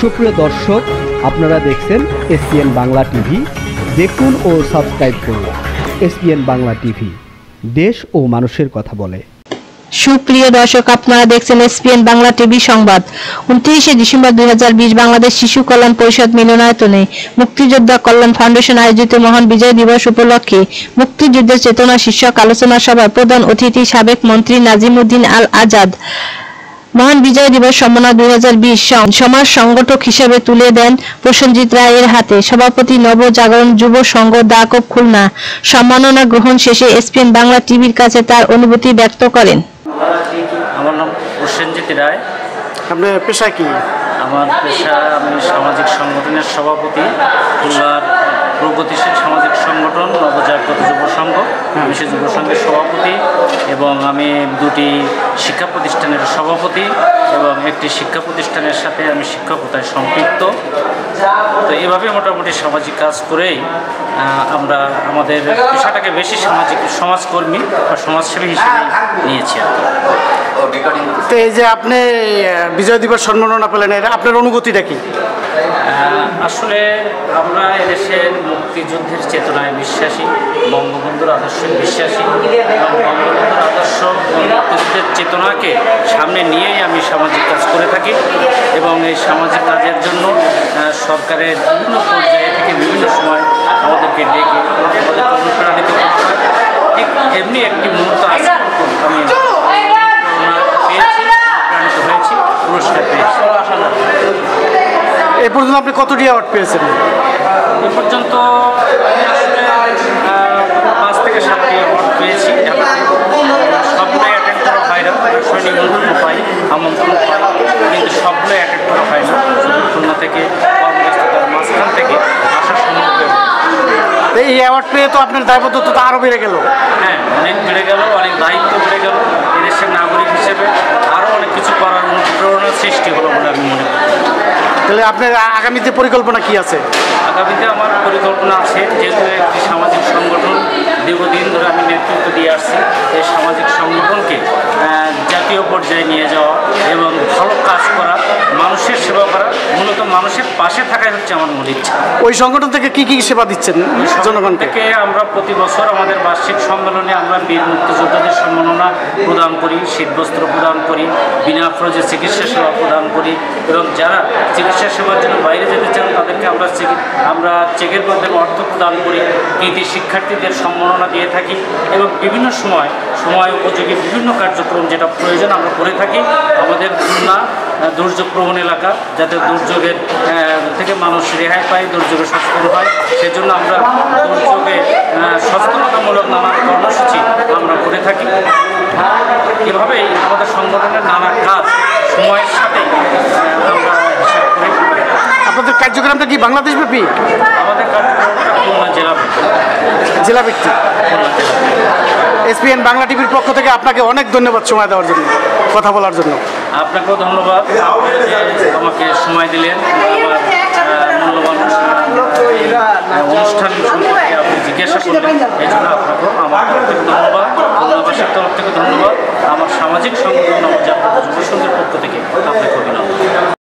সুপ্রিয় দর্শক, আপনারা দেখছেন এসপিএন বাংলা টিভি। দেখুন ও সাবস্ক্রাইব করুন এসপিএন বাংলা টিভি। দেশ ও মানুষের কথা বলে। সুপ্রিয় দর্শক, আপনারা দেখছেন এসপিএন বাংলা টিভি সংবাদ। উনত্রিশে ডিসেম্বর দুই হাজার বিশ বাংলাদেশ শিশু কল্যাণ পরিষদ মিলনায়তনে মুক্তিযোদ্ধা কল্যাণ ফাউন্ডেশন আয়োজিত মহান বিজয় দিবস উপলক্ষে মুক্তিযুদ্ধের চেতনা শীর্ষক আলোচনা সভায় প্রধান অতিথি সাবেক মন্ত্রী নাজিমুদ্দিন আল আজাদ। মহান বিজয় দিবস সম্মাননা দুই হাজার সমাজ সংগঠক হিসেবে তুলে দেন প্রসেনজিৎ রায়ের হাতে। সভাপতি নবজাগরণ যুব সংঘ দাকব খুলনা। সম্মাননা গ্রহণ শেষে এসপিএন বাংলা টিভির কাছে তার অনুভূতি ব্যক্ত করেন। আমার নাম প্রসেনজিৎ রায়। আপনার পেশা কি? আমার পেশা আমি সামাজিক সংগঠনের সভাপতি খুলনার প্রগতিশীল সামাজিক সংগঠন নবজাগত যুব সংঘ। আমি সে যুব সংঘের সভাপতি এবং আমি দুটি শিক্ষা প্রতিষ্ঠানের সভাপতি এবং একটি শিক্ষা প্রতিষ্ঠানের সাথে আমি শিক্ষকতায় সম্পৃক্ত। তো এভাবে মোটামুটি সামাজিক কাজ করেই আমরা আমাদের পেশাটাকে বেশি সামাজিক সমাজকর্মী বা সমাজসেবী হিসেবে নিয়েছি। তো এই যে আপনি বিজয় দিবস সম্মাননা পেলেন এটা আপনার অনুভূতিটা কি? আসলে আমরা এদেশের মুক্তিযুদ্ধের চেতনায় বিশ্বাসী বঙ্গবন্ধুর আদর্শে বিশ্বাসী এবং বঙ্গবন্ধুর আদর্শ মুক্তিযুদ্ধের চেতনাকে সামনে নিয়েই আমি সামাজিক কাজ করে থাকি। এবং এই সামাজিক কাজের জন্য সরকারের বিভিন্ন পর্যায়ে থেকে বিভিন্ন সময় আমাদেরকে ডেকে আমাদেরকে অনুপ্রাণিত করা হয়। ঠিক এমনি একটি মুহূর্ত আছে আমি অনুপ্রেরণা পেয়েছি অনুপ্রাণিত হয়েছি পুরস্কার পেয়েছি এ পর্যন্ত আপনি কতটি অ্যাওয়ার্ড পেয়েছেন? এ পর্যন্ত আমি পাঁচ থেকে সাতটি অ্যাওয়ার্ড পেয়েছি। সবগুলোই অ্যাটেন্ড করা হয় না পাই আমন্ত্রণ কিন্তু সবগুলোই অ্যাটেন্ড করা হয় না খুলনা থেকে কর্মব্যস্ততার মাঝখান থেকে আসা সম্ভব। এই অ্যাওয়ার্ড পেয়ে তো আপনার দায়বদ্ধতা তো আরও বেড়ে গেল। হ্যাঁ অনেক বেড়ে গেল অনেক দায়িত্ব বেড়ে গেল। এদেশের নাগরিক হিসেবে আরও অনেক কিছু করার অনুপ্রেরণার সৃষ্টি হলো বলে আমি মনে তাহলে আপনার আগামীতে পরিকল্পনা কি আছে? আগামীতে আমার পরিকল্পনা আছে যেহেতু একটি সামাজিক সংগঠন দীর্ঘদিন ধরে আমি নেতৃত্ব দিয়ে আসছি এই সামাজিক সংগঠনকে আহ, জাতীয় পর্যায়ে নিয়ে যাওয়া এবং ভালো কাজ করা মানুষের সেবা করা মূলত মানুষের পাশে থাকাই হচ্ছে আমার মূল ইচ্ছা। ওই সংগঠন থেকে কি কি সেবা দিচ্ছেন জনগণকে? থেকে আমরা প্রতি বছর আমাদের বার্ষিক সম্মেলনে আমরা বীর মুক্তিযোদ্ধাদের সম্মাননা প্রদান করি শীতবস্ত্র প্রদান করি বিনা খরচে চিকিৎসা সেবা প্রদান করি এবং যারা চিকিৎসা সেবার জন্য বাইরে যেতে চান তাদেরকে আমরা আমরা চেকের মাধ্যমে অর্থ প্রদান করি কৃতি শিক্ষার্থীদের সম্মাননা দিয়ে থাকি এবং বিভিন্ন সময় সময় উপযোগী বিভিন্ন কার্যক্রম যেটা প্রয়োজন আমরা করে থাকি। আমাদের খুলনা আহ, দুর্যোগ প্রবণ এলাকা যাতে দুর্যোগের থেকে মানুষ রেহাই পায় দুর্যোগে সচেতন হয়। সেজন্য আমরা দুর্যোগে সচেতনতামূলক নানা কর্মসূচি আমরা করে থাকি। এভাবেই আমাদের সংগঠনের নানা কাজ সময়ের সাথে আমরা হিসাব করি আপনাদের কার্যক্রমটা কি বাংলাদেশ ব্যাপী আমাদের কার্যক্রমটা খুলনা জেলা জেলা ভিত্তিক জেলা এসপিএন বাংলা টিভির পক্ষ থেকে আপনাকে অনেক ধন্যবাদ সময় দেওয়ার জন্য, কথা বলার জন্য। আপনাকেও ধন্যবাদ। আমাকে সময় দিলেন। আমার অনুষ্ঠান আপনি জিজ্ঞাসা করলেন, এই জন্য আপনাকেও আমার তরফ থেকে ধন্যবাদ। খুলনাবাসীর তরফ থেকে ধন্যবাদ। আমার সামাজিক সংগঠন নবজাগ্রত যুব সংঘের পক্ষ থেকে আপনাকে অভিনন্দন।